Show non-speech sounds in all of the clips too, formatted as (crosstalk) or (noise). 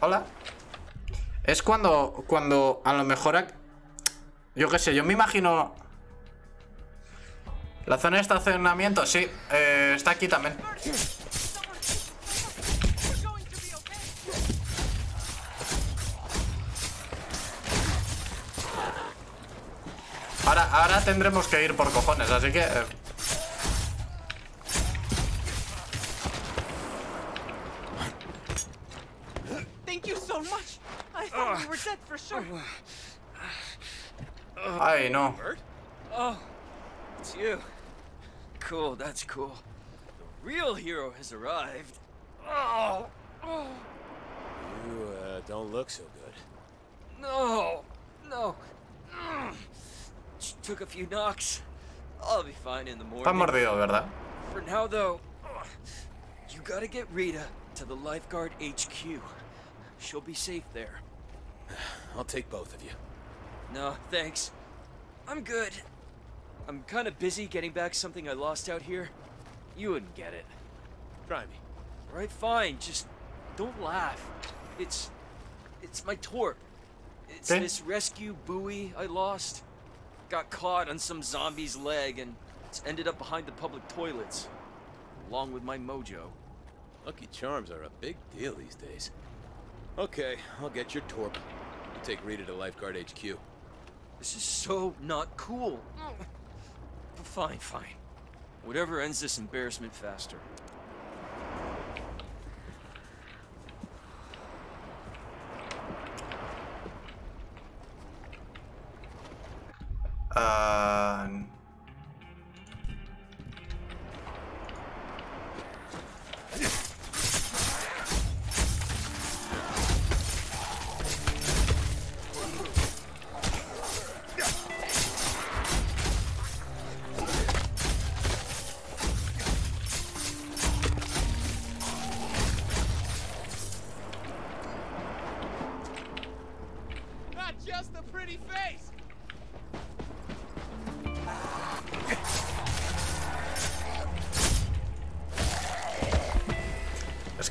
Hola. Es cuando, cuando a lo mejor... Yo qué sé, yo me imagino... La zona de estacionamiento, sí, eh, está aquí también. Ahora, ahora tendremos que ir por cojones, así que... Eh. Were dead for sure. Ay, no. Oh, it's you. Cool, that's cool. The real hero has arrived. Oh, oh. You uh, don't look so good. no, no. Mm. Just Took a few knocks. I'll be fine in the morning. Está morning. mordido, ¿verdad? For now, though, you gotta get Rita to the lifeguard HQ. She'll be safe there. I'll take both of you. No, thanks. I'm good. I'm kind of busy getting back something I lost out here. You wouldn't get it. Try me. Alright, fine. Just don't laugh. It's. It's my torp. It's Okay. this rescue buoy I lost. Got caught on some zombie's leg and it's ended up behind the public toilets. Along with my mojo. Lucky Charms are a big deal these days. Okay, I'll get your torp. You take Rita to Lifeguard HQ. This is so not cool. Fine, fine. Whatever ends this embarrassment faster. Ah,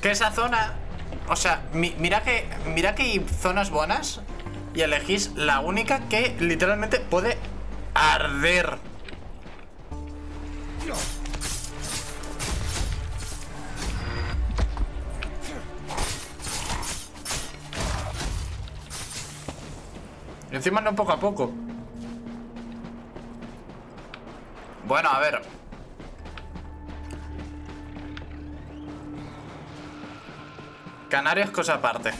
que esa zona... O sea, mi- mira que mira que hay zonas buenas y elegís la única que literalmente puede arder. Encima no poco a poco. Bueno, a ver. Canarias cosa aparte.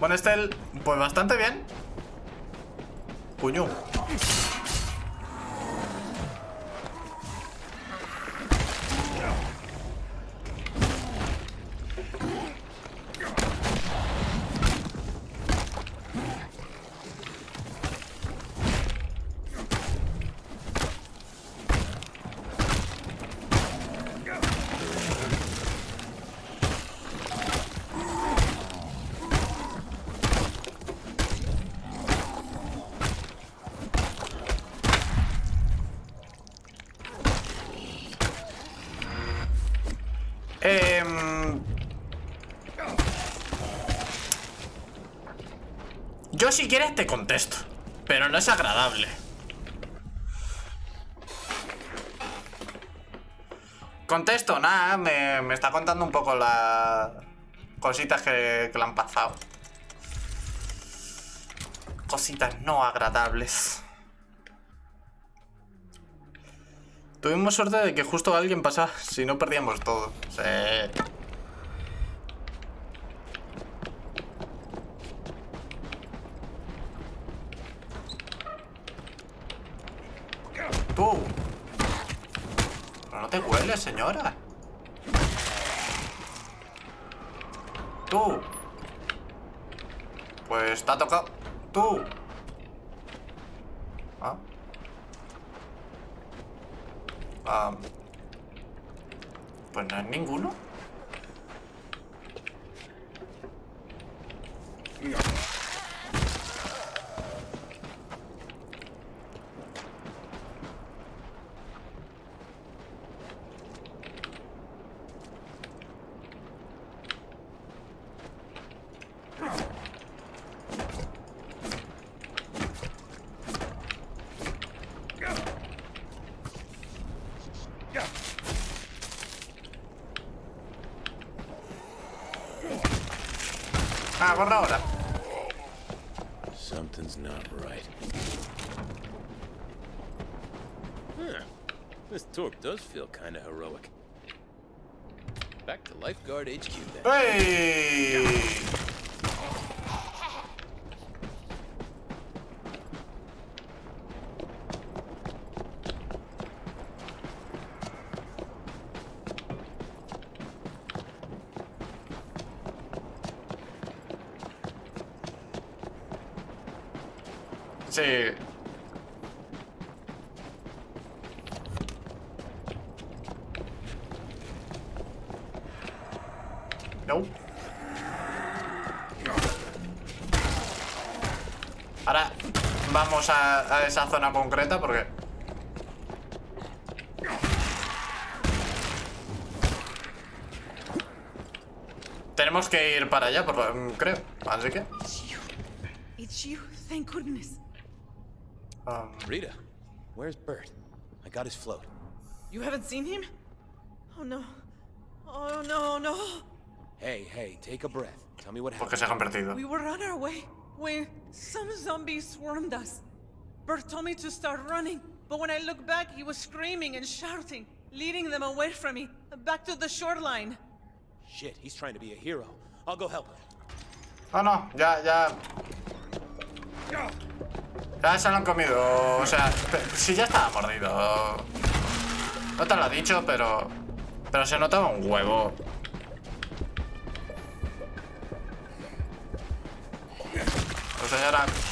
Bueno, este pues bastante bien. Puño. Si quieres te contesto, pero no es agradable. Contesto, nada, me, está contando un poco las cositas que, le han pasado. Cositas no agradables. Tuvimos suerte de que justo alguien pasara, si no perdíamos todo. Tú. Pero no te hueles, señora. Tú. Pues te ha tocado. Tú. Ah. Ah. Pues no es ninguno. Does feel kind of heroic. Back to Lifeguard HQ then. ¡Ey! Sí. Vamos a, a esa zona concreta porque... Tenemos que ir para allá, por lo- mm, creo. Así que... It's you. It's you. Thank goodness. um, Rita, where's Bert? I got his float. You haven't seen him? Oh no. Oh no, no. Hey, hey, take a breath. Tell me what porque happened. se ha convertido. We were on our way when some zombies swarmed us. Bert told me to start running, but when I looked back, he was screaming and shouting, leading them away from me, back to the shoreline. Shit, he's trying to be a hero. I'll go help him. No, no, ya, ya. Ya se lo han comido. O sea, si ya estaba mordido. No te lo ha dicho, pero. Pero se notaba un huevo. Pues señora. Ah,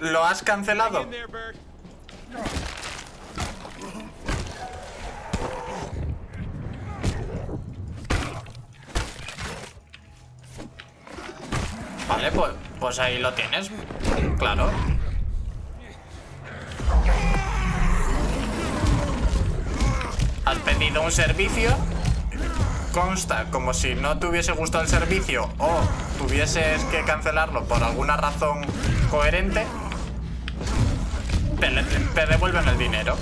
¿Lo has cancelado? Vale, pues, pues ahí lo tienes. Claro. Has pedido un servicio. Consta como si no te hubiese gustado el servicio o tuvieses que cancelarlo por alguna razón coherente. Te, te devuelven el dinero.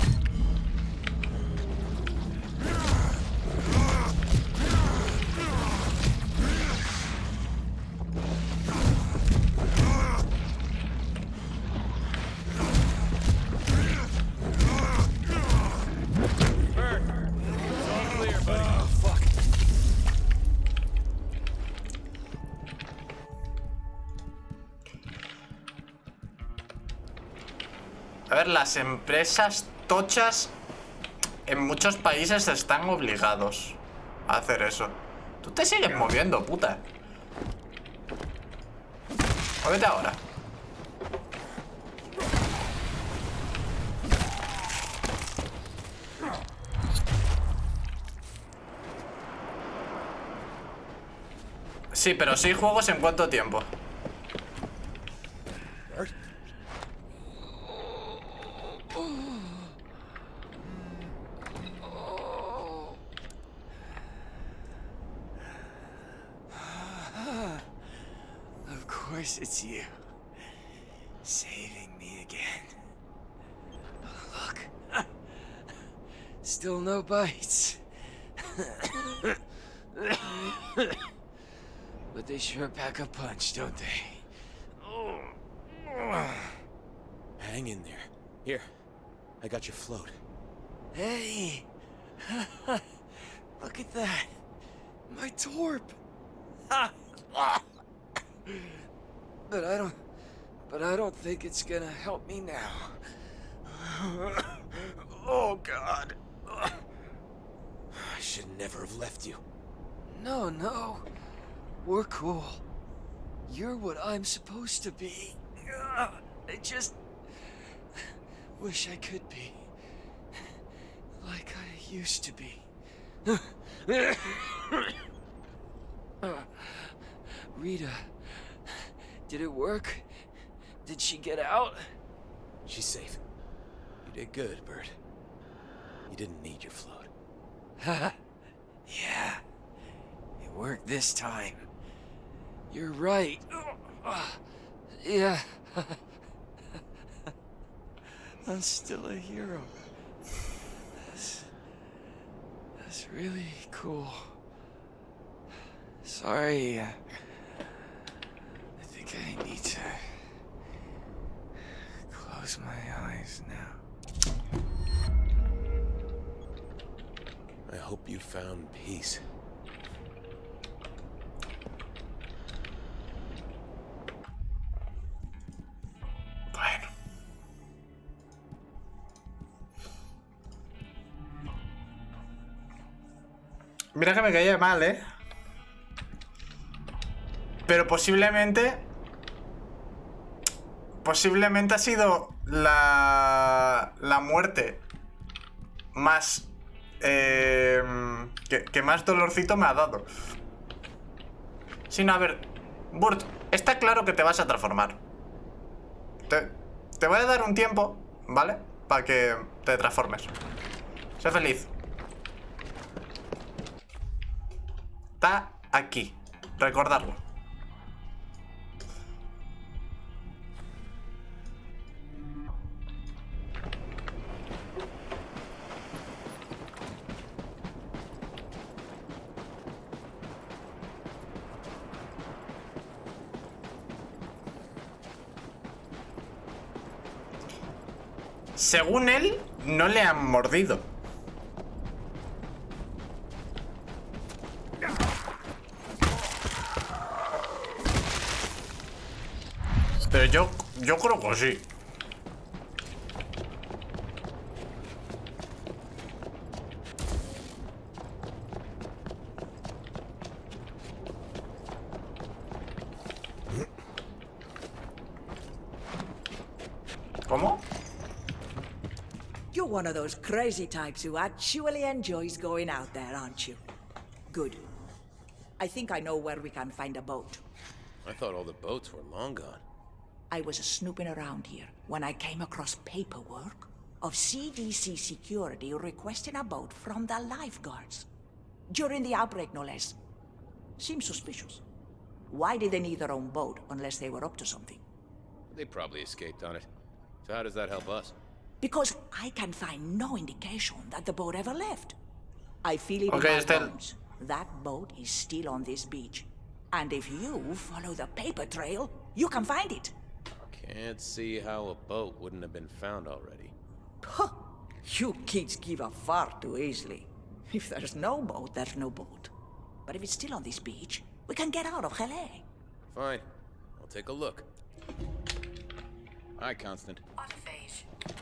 Ver, las empresas tochas en muchos países están obligados a hacer eso. Tú te sigues moviendo, puta. Muévete ahora. Sí, pero seis juegos en cuánto tiempo. It's you. Saving me again. Look. Still no bites. but they sure pack a punch, don't they? Hang in there. Here, I got your float. Hey! (laughs) Look at that! My torp! (laughs) but I don't... But I don't think it's gonna help me now. (coughs) oh, God. I should never have left you. No, no. We're cool. You're what I'm supposed to be. I just... Wish I could be. Like I used to be. (coughs) Rita, did it work? Did she get out? She's safe. You did good, Bert. You didn't need your float. (laughs) yeah, it worked this time. You're right. Yeah. (laughs) I'm still a hero. That's, that's really cool. Sorry. Uh, I think I need to close my eyes now. I hope you found peace. Mira que me caía mal, ¿eh? Pero posiblemente... Posiblemente ha sido la... La muerte más... eh, que, más dolorcito me ha dado. Sí, no, a ver... Burt, está claro que te vas a transformar. Te, te voy a dar un tiempo, ¿vale? Para que te transformes. Sé feliz. Está aquí. Recordarlo. Según él, no le han mordido. Pero yo, yo creo que sí. One of those crazy types who actually enjoys going out there, aren't you? Good. I think I know where we can find a boat. I thought all the boats were long gone. I was snooping around here when I came across paperwork of CDC security requesting a boat from the lifeguards. During the outbreak, no less. Seems suspicious. Why did they need their own boat unless they were up to something? They probably escaped on it. So how does that help us? Because I can find no indication that the boat ever left. I feel it Okay, in my Estelle. bones. That boat is still on this beach. And if you follow the paper trail, you can find it. Can't see how a boat wouldn't have been found already. Huh. You kids give up far too easily. If there's no boat, there's no boat. But if it's still on this beach, we can get out of Calais. Fine. I'll take a look. Hi, Constant. Autophage.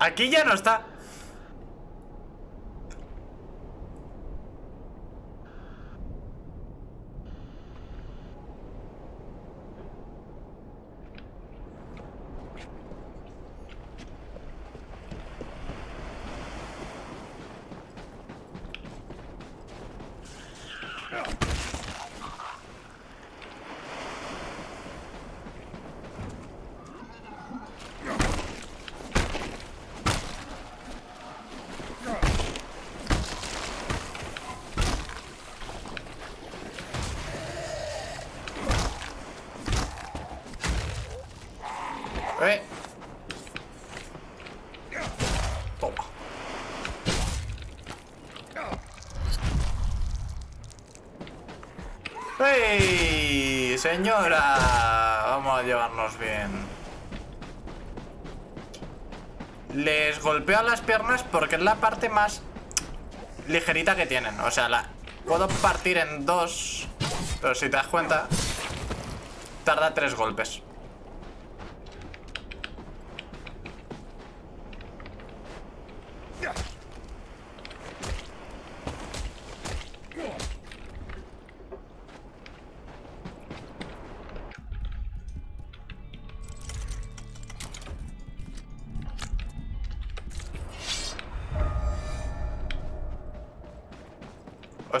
Aquí ya no está. Señora, vamos a llevarnos bien. Les golpeo las piernas porque es la parte más ligerita que tienen. O sea, la puedo partir en dos, pero si te das cuenta, tarda tres golpes.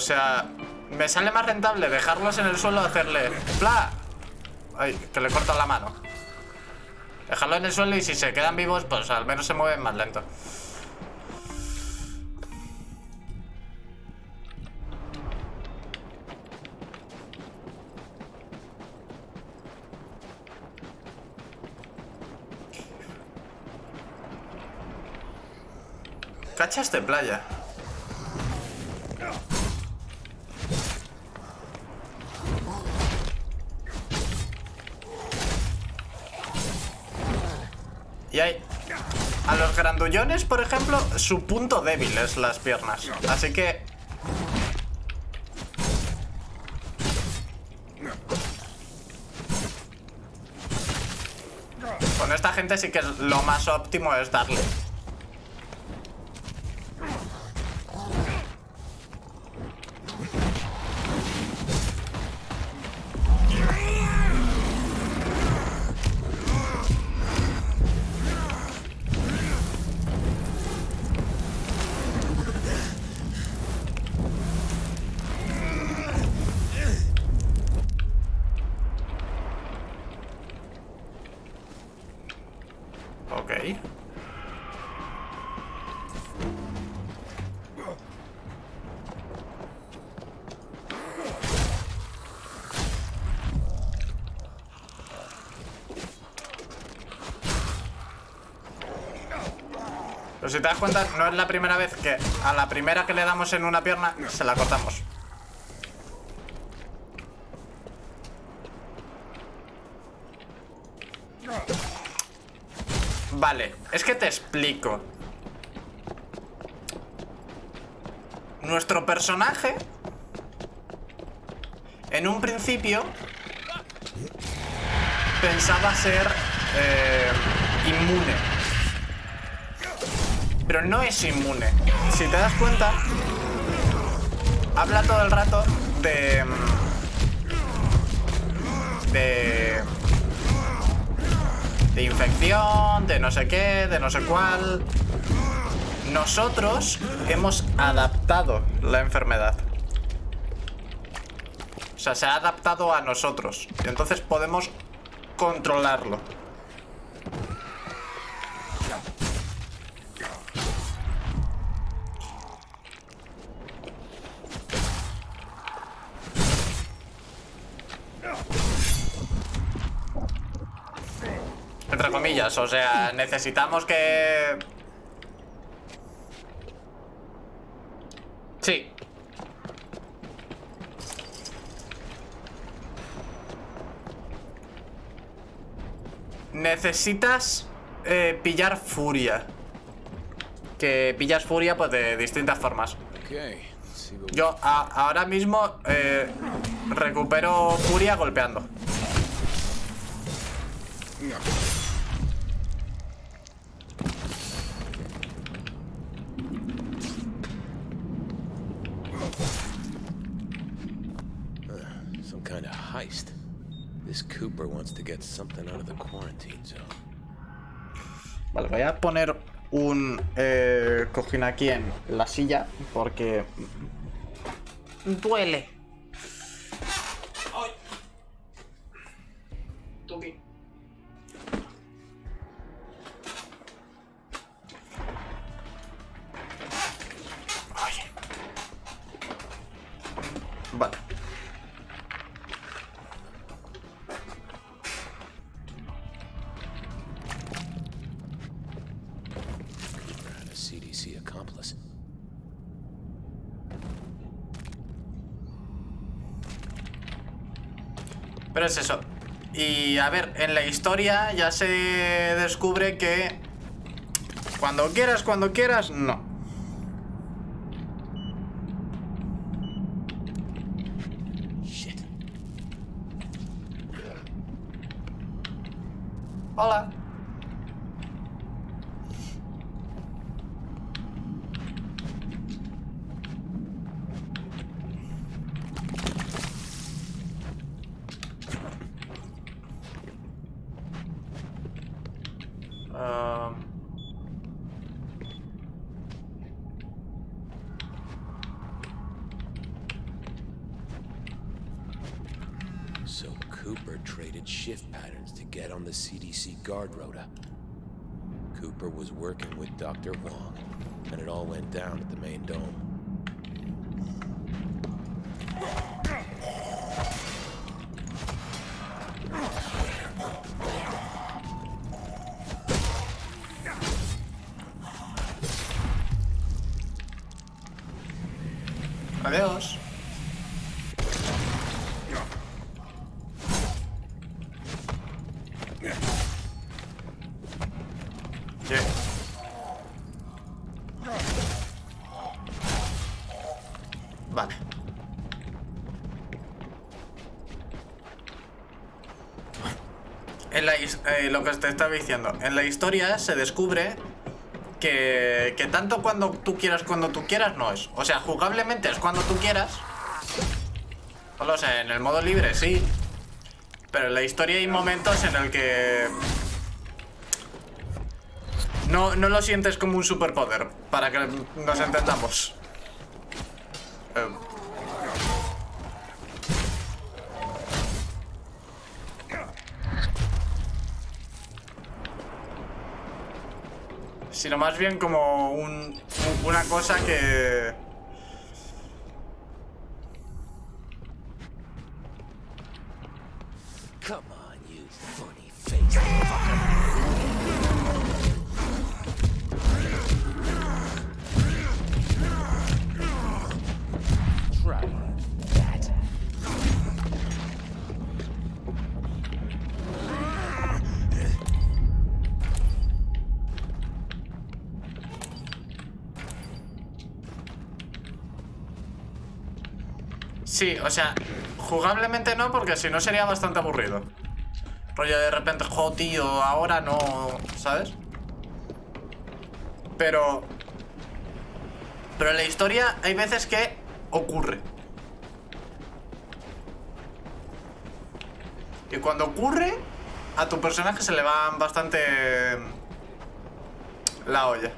O sea, me sale más rentable dejarlos en el suelo hacerle ¡Bla! Ay, que le cortan la mano. Dejarlo en el suelo y si se quedan vivos, pues al menos se mueven más lento. Cachas de playa. A los grandullones, por ejemplo, su punto débil es las piernas. Así que... Con esta gente sí que lo más óptimo es darle. Pero si te das cuenta, no es la primera vez que a la primera que le damos en una pierna, se la cortamos. Vale, es que te explico. Nuestro personaje, en un principio, pensaba ser eh, inmune. Pero no es inmune. Si te das cuenta, habla todo el rato de... De de infección, de no sé qué, de no sé cuál. Nosotros hemos adaptado la enfermedad. O sea, se ha adaptado a nosotros. Y entonces podemos controlarlo. O sea, necesitamos que... Sí. Necesitas eh, pillar furia. Que pillas furia pues de distintas formas. Yo a- ahora mismo eh, recupero furia golpeando. Some get something out of the quarantine zone. Vale, voy a poner un eh, cojín aquí en la silla porque duele. Ay. Pero es eso. Y a ver, en la historia ya se descubre que cuando quieras, cuando quieras, no. Shit. Hola. Working with Dr. Wong, and it all went down at the main dome. Eh, lo que te estaba diciendo, en la historia se descubre que, tanto cuando tú quieras, cuando tú quieras, no es. O sea, jugablemente es cuando tú quieras. No lo sé, en el modo libre sí. Pero en la historia hay momentos en el que... No, no lo sientes como un superpoder, para que nos entendamos. Eh, sino más bien como un, un- una cosa que... Sí, o sea, jugablemente no, porque si no sería bastante aburrido. Rollo de repente, jo, tío, ahora no, ¿sabes? Pero... Pero en la historia hay veces que ocurre. Y cuando ocurre, a tu personaje se le va bastante la olla.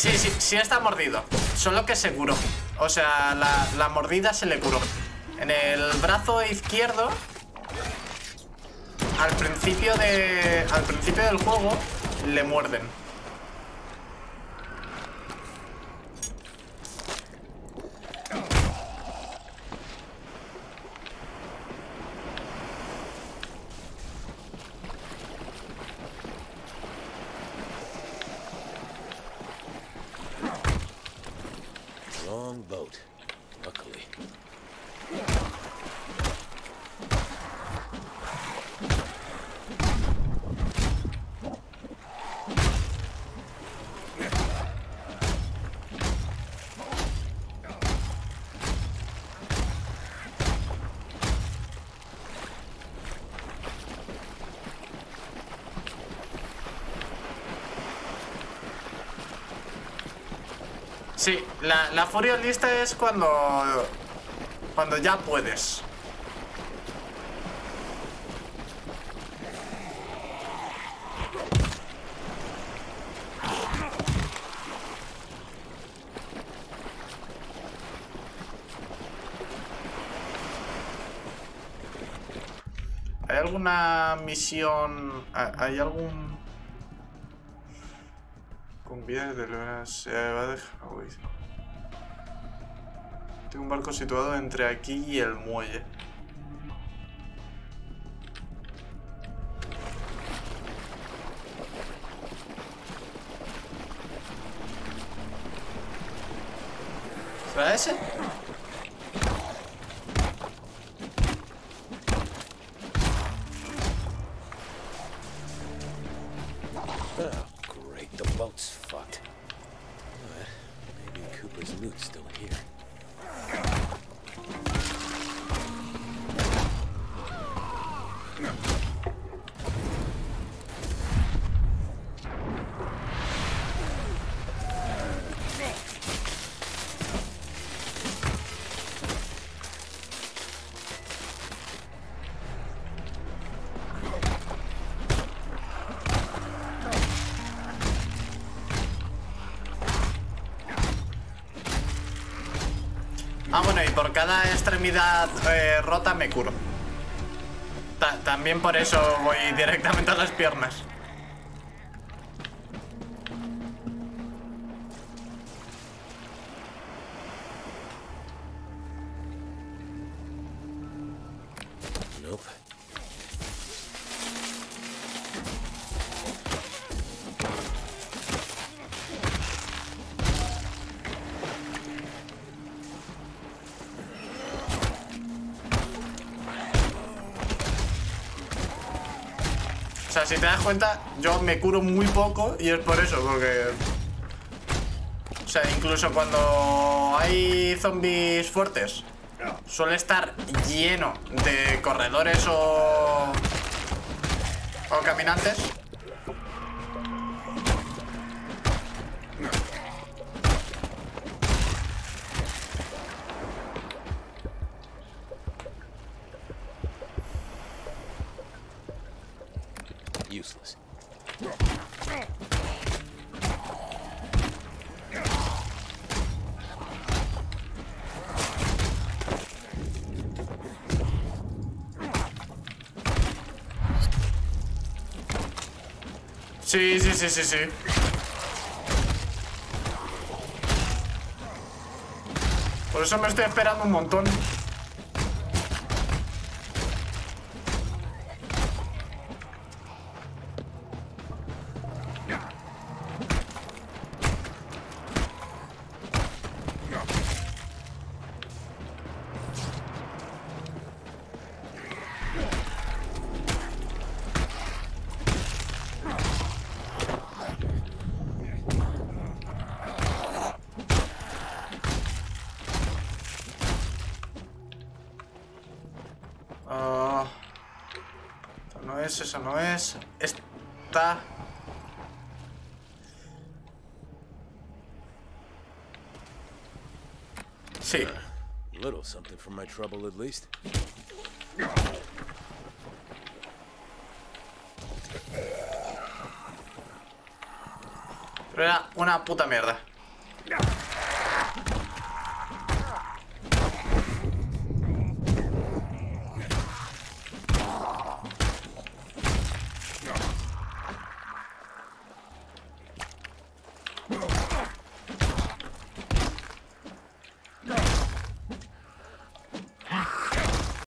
Sí, sí, sí está mordido. Solo que se curó. O sea, la, mordida se le curó. En el brazo izquierdo. Al principio de. Al principio del juego. Le muerden. Sí, la, furia lista es cuando... Cuando ya puedes. ¿Hay alguna misión? ha- ¿Hay algún...? Con vías de se va de Tengo un barco situado entre aquí y el muelle. ¿Será ese? Ah, bueno, y por cada extremidad eh, rota me curo. Ta- también por eso voy directamente a las piernas. Si te das cuenta, yo me curo muy poco y es por eso, porque... O sea, incluso cuando hay zombies fuertes, suele estar lleno de corredores o... o caminantes. Sí, sí, sí, sí, sí. Por eso me estoy esperando un montón. Es, esa no es. Esta. Sí. Little something for my trouble, at least. Pero era una puta mierda.